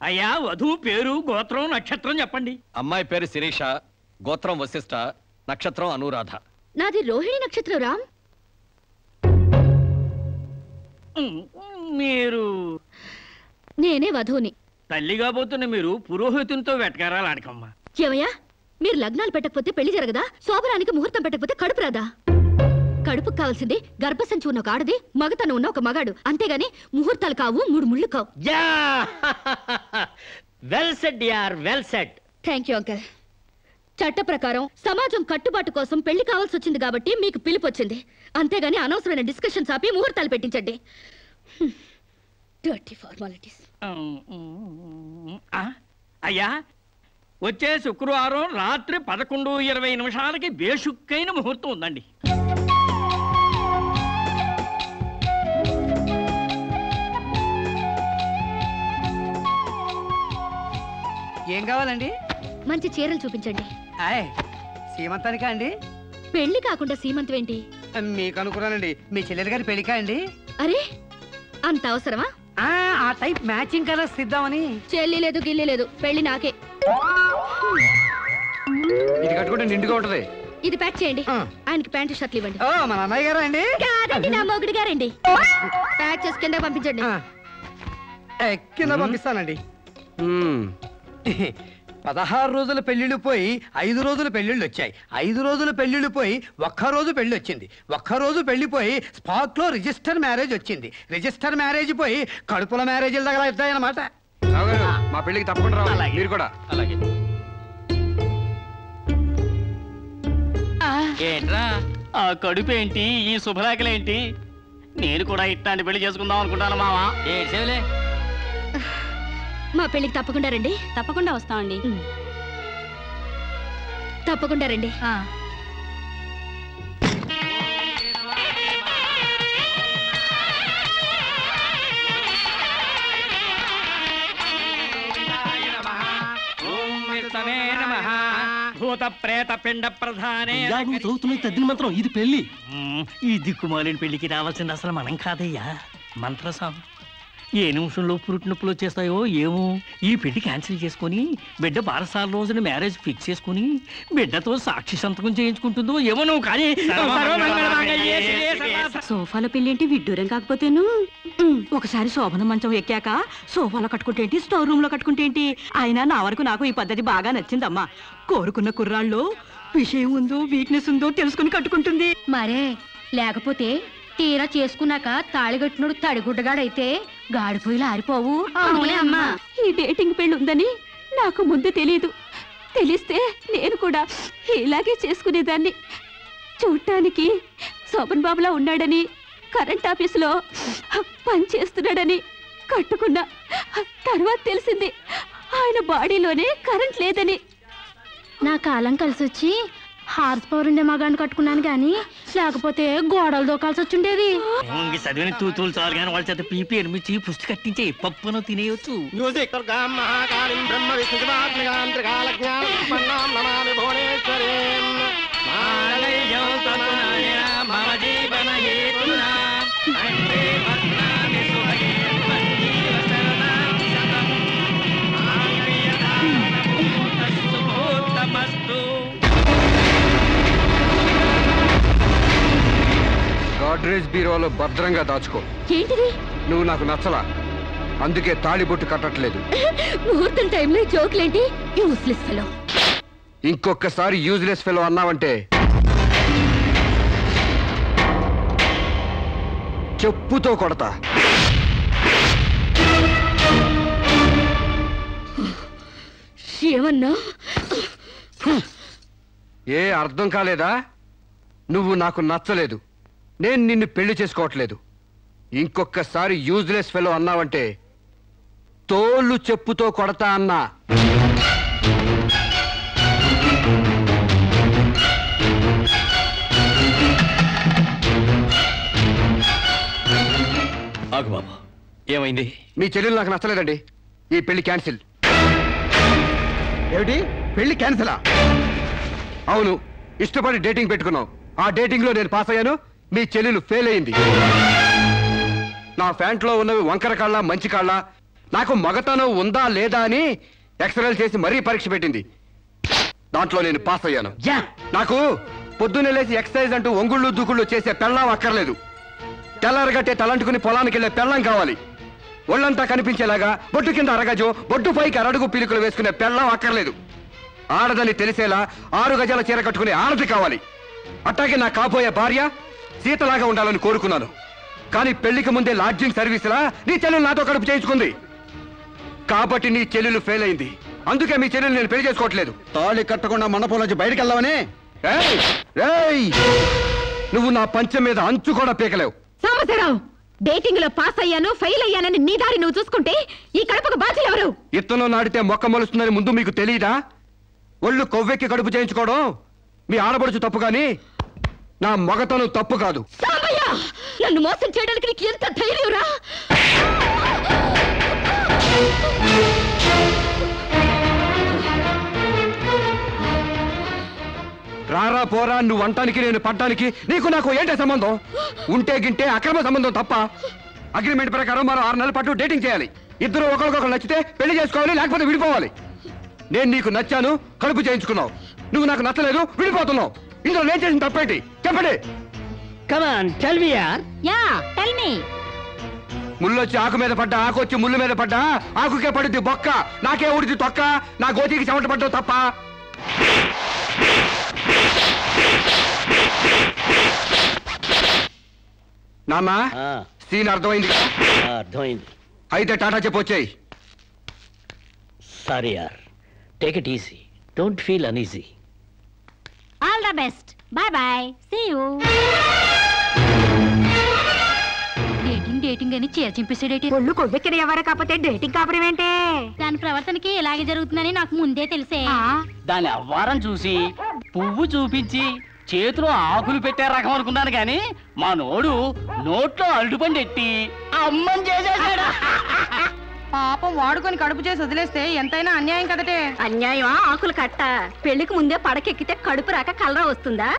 అయ్యా వధువు పేరు గోత్రం నక్షత్రం చెప్పండి. అమ్మాయి పేరు శిరీష గోత్రం వశిష్ట నక్షత్రం అనురాధ. నాది రోహిణి నక్షత్రం రామ్. ఉమ్, మీరు నేనే వధువుని తల్లిగా పోతున్న మీరు పురోహితునితో వెటకారాలు ఆడకమ్మా. ఏమయ్యా మీరు లగ్నాలు పెట్టకపోతే పెళ్ళి జరగదా? శోభరానికి ముహూర్తం పెట్టకపోతే కడుపు రాదా? కడుపుకు కావాల్సింది గర్భసంచి ఉన్న ఒక ఆడది మగతను ఉన్న ఒక మగాడు. అంతేగాని ముహూర్తాలు కావు మూడు ముళ్ళు కావు. యా! వెల్ యార్ వెల్ థ్యాంక్ యూ అంకల్ చట్ట ప్రకారం సమాజం కట్టుబాటు కోసం పెళ్ళి కావాల్సి వచ్చింది కాబట్టి మీకు పిలుపు వచ్చింది. అంతేగాని అనవసరమైన డిస్కషన్స్ ఆపి ముహూర్తాలు పెట్టించండి. డర్టీ ఫార్మాలిటీస్ అయ్యా వచ్చే శుక్రవారం రాత్రి పదకొండు ఇరవై నిమిషాలకి బేషుక్కైన ముహూర్తం ఉందండి. ఏం కావాలండి? మంచి చీరలు చూపించండి. హాయ్ సీమంతానికా అండి? పెళ్ళి కాకుండా సీమంతం ఏంటి? మీకు అనుకున్నానండి. మీ చెల్లెలు గారి పెళ్ళికా అండి? అరే అంత అవసరమా? ఆ, ఆ టైప్ మ్యాచింగ్ కలర్స్ ఇద్దామని. చెల్లి లేదు గిల్లి లేదు. పెళ్ళి నాకే. ఇది కట్టుకుంటే నిండుగా ఉంటది. ఇది ప్యాక్ చేయండి. ఆయనకి ప్యాంటు షర్ట్లు ఇవ్వండి. ఓ మన అన్నయ్య గారా అండి? కాదండి నా మొగుడు గారండి. ప్యాక్ చేసి కింద పంపించండి. కింద పంపిస్తానండి. పదహారు రోజుల పెళ్ళిళ్ళు పోయి ఐదు రోజుల పెళ్ళిళ్ళు వచ్చాయి. ఐదు రోజుల పెళ్ళిళ్ళు పోయి ఒక్క రోజు పెళ్ళి వచ్చింది. ఒక్క రోజు పెళ్ళి పోయి స్పాట్లో రిజిస్టర్ మ్యారేజ్ వచ్చింది. రిజిస్టర్ మ్యారేజ్ పోయి కడుపుల మ్యారేజ్ల దగ్గర అవుతాయన్నమాట మా పెళ్ళికి తప్పకుండా రావాలి. మీరు కూడా. అలాగే. ఏంట్రా? ఆ కడుపు ఏంటి? ఈ శుభలేఖలేంటి? నేను కూడా ఇట్లాంటి పెళ్ళి చేసుకుందాం అనుకుంటాను మావా. ఏడ్చేవులే? మా పెళ్ళికి తప్పకుండా రండి. తప్పకుండా వస్తామండి. తప్పకుండా రండి. భూత ప్రేత పిండ ప్రధానే చదువుతున్న తద్దిన మంత్రం ఇది పెళ్ళి. ఈ దిక్కుమాలిన పెళ్ళికి రావాల్సింది అసలు మనం కాదయ్యా. మంత్రసాం. ఏ నిమిషంలో పురుటి నొప్పులు వచ్చేస్తాయో ఏమో? ఈ పెళ్ళి క్యాన్సిల్ చేసుకొని బిడ్డ బారసాల రోజున మ్యారేజ్ ఫిక్స్ చేసుకుని బిడ్డతో సాక్షి సంతకం చేయించుకుంటుందో ఏమో నువ్వు కానీ సోఫాలో పెళ్ళేంటి? విడ్డూరం కాకపోతేను? ఒకసారి శోభన మంచం ఎక్కాక సోఫాలో కట్టుకుంటే ఏంటి? స్టోర్ రూమ్లో కట్టుకుంటే ఏంటి? అయినా నా వరకు నాకు ఈ పద్ధతి బాగా నచ్చిందమ్మా. కోరుకున్న కుర్రాళ్ళు విషయం ఉందో వీక్నెస్ ఉందో తెలుసుకుని కట్టుకుంటుంది. మరే లేకపోతే తీరా చేసుకున్నాక తాళిగట్టినోడు తడిగుడ్డగాడైతే గాడిపోయిలు ఆరిపోవు. అవునే అమ్మా. ఈ డేటింగ్ పెళ్ళి ఉందని నాకు ముందు తెలియదు తెలిస్తే నేను కూడా ఇలాగే చేసుకునేదాన్ని. చూడటానికి శోభన్ బాబులా ఉన్నాడని కరెంట్ ఆఫీసులో పని చేస్తున్నాడని కట్టుకున్నా తర్వాత తెలిసింది. ఆయన బాడీలోనే కరెంట్ లేదని. నా కాలం కలిసి వచ్చి హార్స్ పవర్ ఉండే మగాన్ని కట్టుకున్నాను కానీ లేకపోతే గోడలు దూకాల్సి వచ్చుండేది. చదివిన తూతులు చాలు కానీ వాళ్ళ చేత పీపీ ఎనిమిది పుష్టి కట్టించే పప్పును తినేయొచ్చు. గాడ్రేజ్ బీరోలో భద్రంగా దాచుకో. ఏంటిది? నువ్వు నాకు నచ్చలా. అందుకే తాళిబొట్టు కట్టట్లేదు. ముహూర్తం టైంలో జోకులేంటి? యూస్లెస్ ఫెలో ఇంకొకసారి యూజ్లెస్ ఫెలో అన్నావంటే. చెప్పుతో కొడతా. ఏమన్నా? ఏ అర్థం కాలేదా? నువ్వు నాకు నచ్చలేదు. నేను నిన్ను పెళ్ళి చేసుకోవట్లేదు. ఇంకొకసారి యూజ్లెస్ ఫెలో అన్నావంటే తోళ్ళు చెప్పుతో కొడతా అన్నా. ఆగు బాబు. ఏమైంది? మీ చెల్లెలు నాకు నచ్చలేదండి. ఈ పెళ్ళి క్యాన్సిల్ ఏమిటి? పెళ్ళి క్యాన్సిలా అవును ఇష్టపడి డేటింగ్ పెట్టుకున్నాం ఆ డేటింగ్లో నేను పాస్ అయ్యాను. మీ చెల్లెలు ఫెయిల్ అయింది. నా ఫ్యాంట్లో ఉన్నవి వంకర కాళ్ళ మంచి కాళ్ళ నాకు మగతనం ఉందా లేదా అని ఎక్స్రేలు చేసి మరీ పరీక్ష పెట్టింది. దాంట్లో నేను పాస్ అయ్యాను. యా. నాకు పొద్దున్నే లేచి ఎక్సర్సైజ్ అంటూ ఒంగుళ్ళు దూకుళ్ళు చేసే పెళ్ళం అక్కర్లేదు. తెల్లారగట్టే తలంటుకుని పొలానికి వెళ్ళే పెళ్ళం కావాలి. ఒళ్ళంతా కనిపించేలాగా బొట్టు కింద అరగజు బొట్టు పైకి అరడుగు పీలికలు వేసుకునే పెళ్ళం అక్కర్లేదు. ఆడదని తెలిసేలా ఆరు గజాల చీర కట్టుకునే ఆడది కావాలి. అట్టాగే నా కాబోయే భార్య సీతలాగా ఉండాలని కోరుకున్నాను. కానీ పెళ్ళికి ముందే లాడ్జింగ్ సర్వీసులా నీ చెల్లెలు నాతో కడుపు చేయించుకుంది. కాబట్టి నీ చెల్లెలు ఫెయిల్ అయింది. అందుకే మీ చెల్లెలు నేను పెళ్ళి చేసుకోవట్లేదు. తాళి కట్టకుండా మండపం నుంచి బయటకు వెళ్దామని ఏయ్! ఏయ్! నువ్వు నా పంచం మీద అంచు కూడా పీకలేవు. సాంబశివరావు డేటింగ్లో పాస్ అయ్యాను ఫెయిల్ అయ్యానని నీ దారి నువ్వు చూసుకుంటే ఈ కడపకు బాధ్యులు ఎవరు? ఇత్తనం నాటితే మొక్క మొలుస్తుందని ముందు మీకు తెలియదా ఒళ్ళు కొవ్వెక్కి కడుపు చేయించుకోవడం మీ ఆడపడుచు తప్పు కానీ నా మగతనం తప్పు కాదు. సాంబయ్య! నన్ను మోసం చేయడానికి నీకు ఎంత ధైర్యం రా రారా పోరా నువ్వు అంటానికి నేను పడ్డానికి నీకు నాకు ఏంటే సంబంధం? ఉంటే గింటే అక్రమ సంబంధం తప్ప. అగ్రిమెంట్ ప్రకారం మరో ఆరు నెలల పాటు డేటింగ్ చేయాలి. ఇద్దరు ఒకరికొకరు నచ్చితే పెళ్ళి చేసుకోవాలి లేకపోతే విడిపోవాలి. నేను నీకు నచ్చాను కడుపు చేయించుకున్నావు. నువ్వు నాకు నచ్చలేదు విడిపోతున్నావు. ఇందులో నేను చేసిన తప్పేంటి? చెప్పండి. కమాన్ టెల్ మీ యార్ యా టెల్ మీ ముళ్ళొచ్చి ఆకు మీద పడ్డా ఆకు వచ్చి ముళ్ళు మీద పడ్డా ఆకుకే పడుద్ది బొక్క. నాకే ఉడిది తొక్క నా గోతికి చెమట పడ్డావు తప్ప. నాన్న సీన్ అర్థమైంది? అర్థమైంది. అయితే టాటా చెప్పొచ్చాయి సారీ యార్ take it easy don't feel uneasy the best bye bye see you dating dating అని చీర చింపేసాడేటి ఒళ్ళు కొవ్వెక్కిన ఎవరు కాకపోతే డేటింగ్ కాపురం ఏంటే? దాని ప్రవర్తనకి ఇలాగే జరుగుతుందని నాకు ముందే తెలిసే. దాని అవ్వారం చూసి పువ్వు చూపించి చేతిలో ఆకులు పెట్టే రకం అనుకున్నాను కానీ మా నోడు నోట్లో అరటిపండు ఎట్టి అమ్మని చేసేసాడు. పాపం వాడుకొని కడుపు చేసి వదిలేస్తే ఎంతైనా అన్యాయం కదటే. అన్యాయం ఆకులు కట్ట. పెళ్ళికి ముందే పడకెక్కితే కడుపు రాక కలరా వస్తుందా?